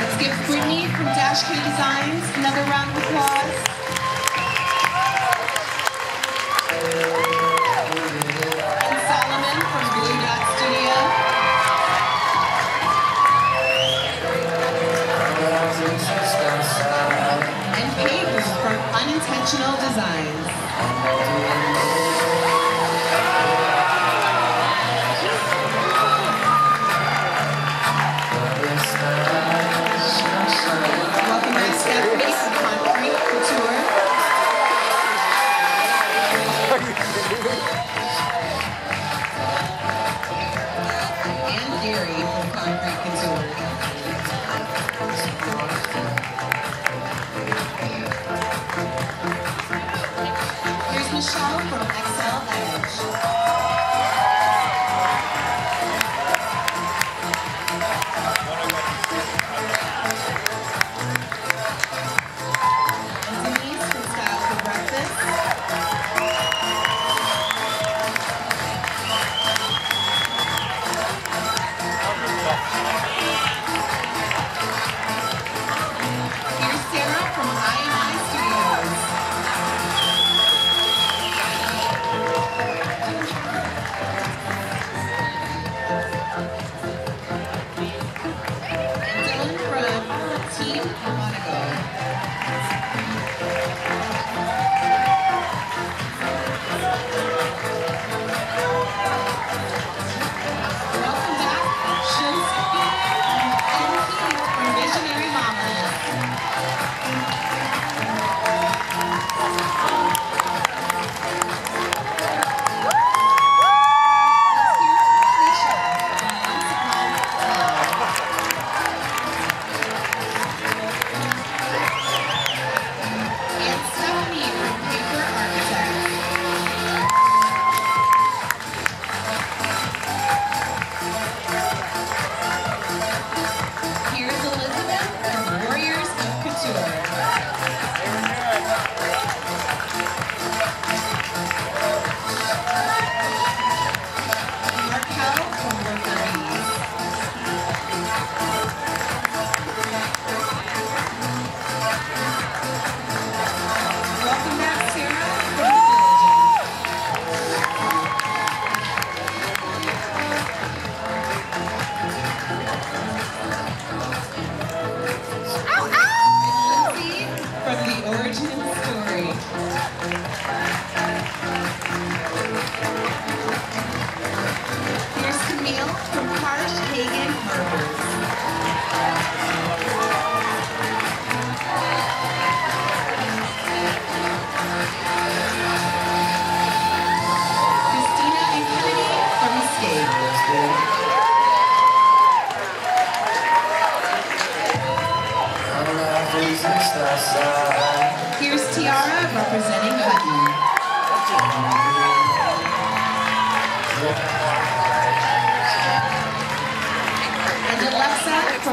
Let's give Brittany from Dash K Designs. Another round of applause. Intentional Designs.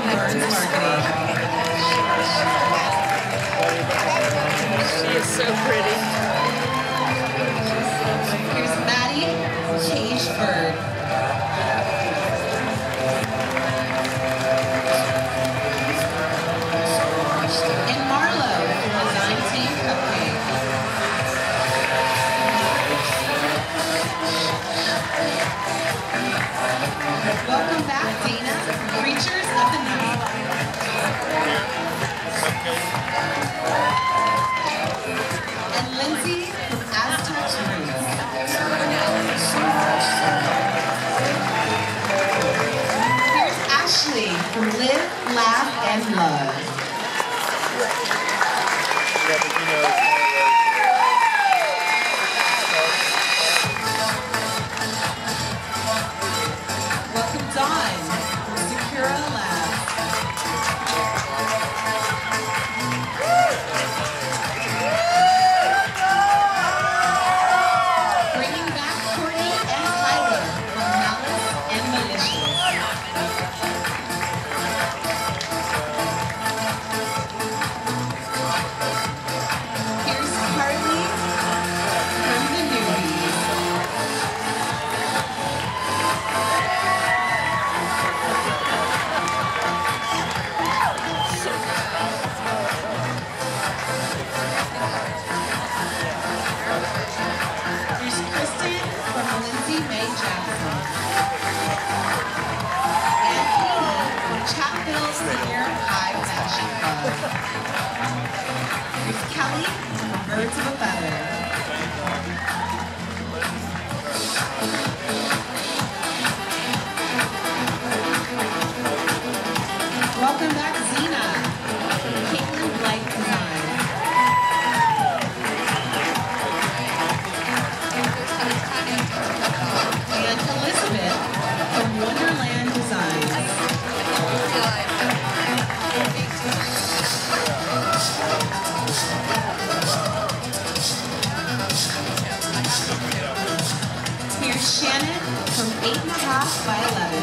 She is so pretty. Here's Maddie Change A feather. Welcome back. half by 11.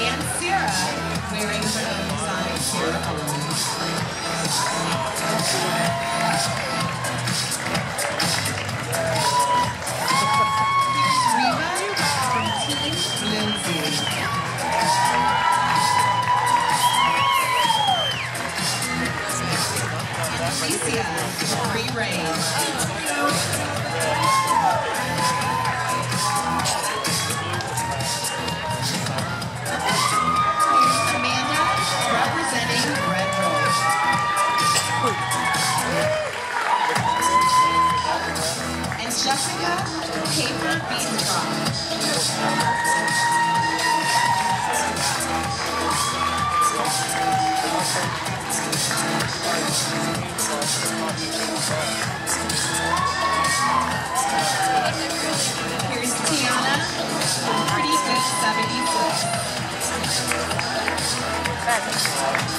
And Sierra wearing her own design. alone. Thanks.